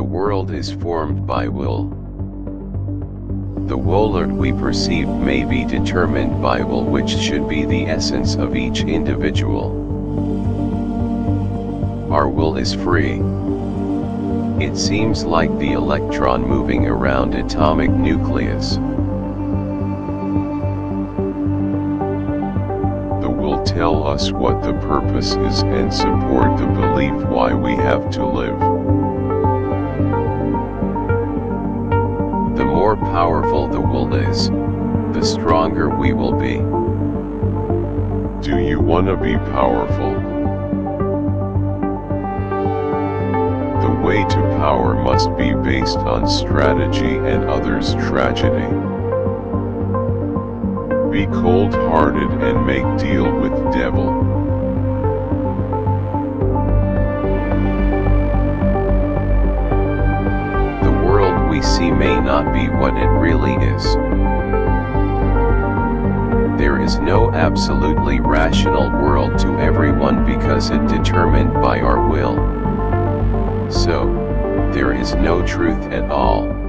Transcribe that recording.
world is formed by will. The world we perceive may be determined by will which should be the essence of each individual. Our will is free. It seems like the electron moving around atomic nucleus. The will tell us what the purpose is and support the belief why we have to live. Powerful the will is, the stronger we will be. Do you want to be powerful? The way to power must be based on strategy and others' tragedy. Be cold-hearted and make deal with devil. See may not be what it really is. There is no absolutely rational world to everyone because it determined by our will. So, there is no truth at all.